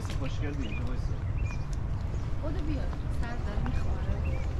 وایسی خوشگل اینجا وایسی بودو بیا سر داره میخواره.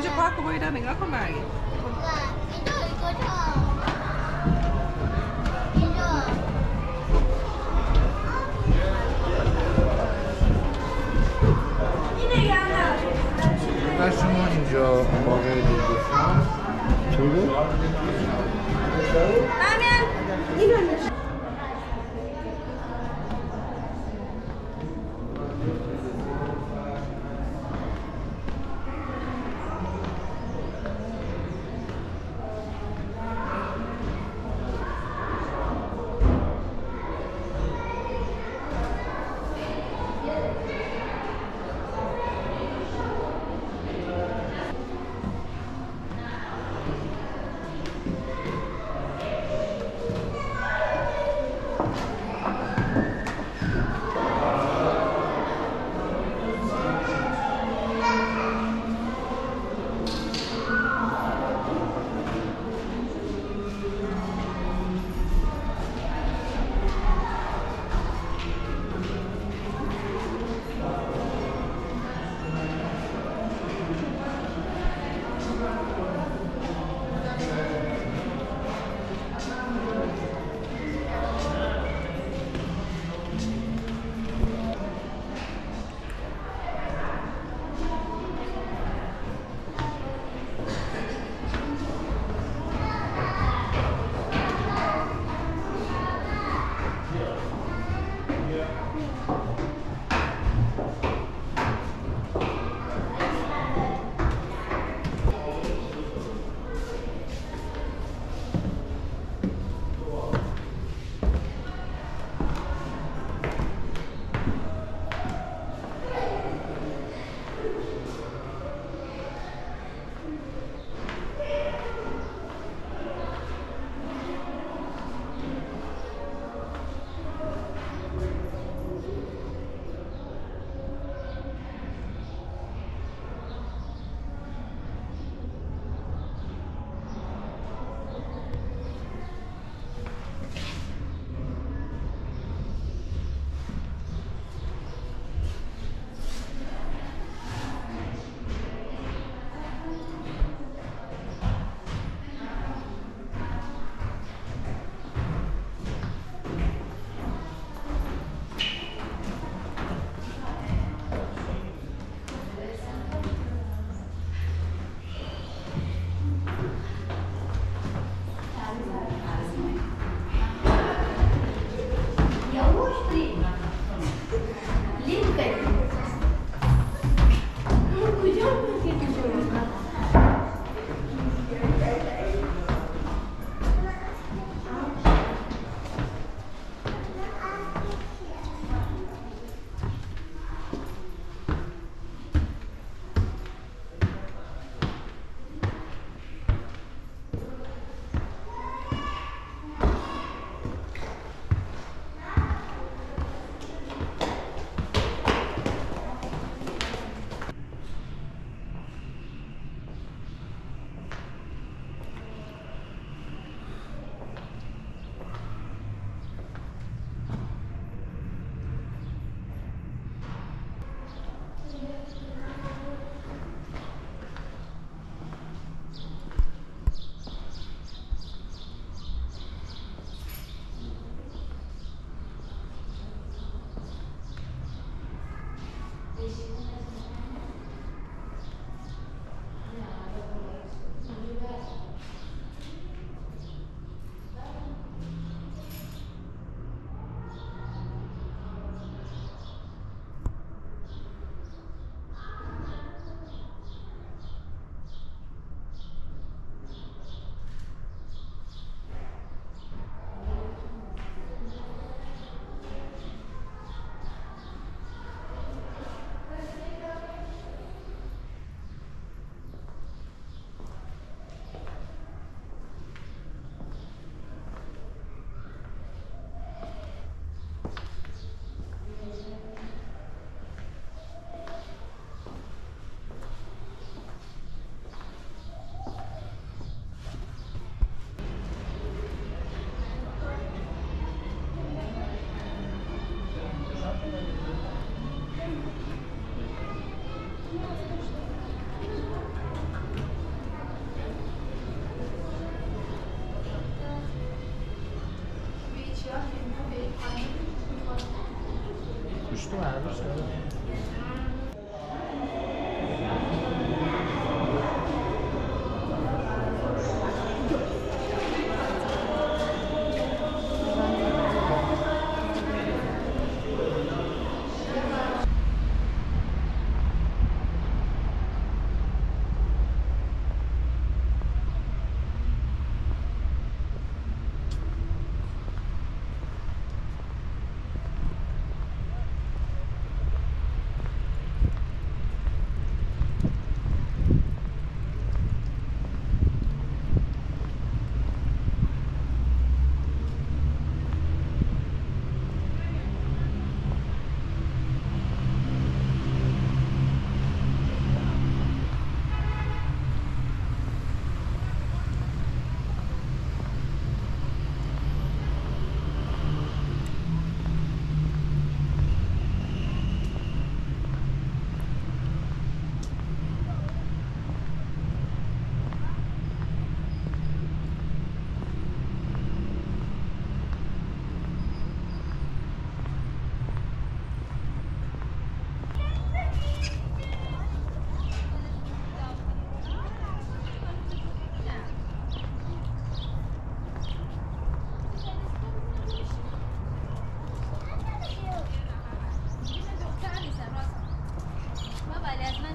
이제 갖고 보이다 내가 그만. 이거 이거 줘. 깔슘은 이제 먹여야 되고 들고 라면 이거는 acostumados. полезно.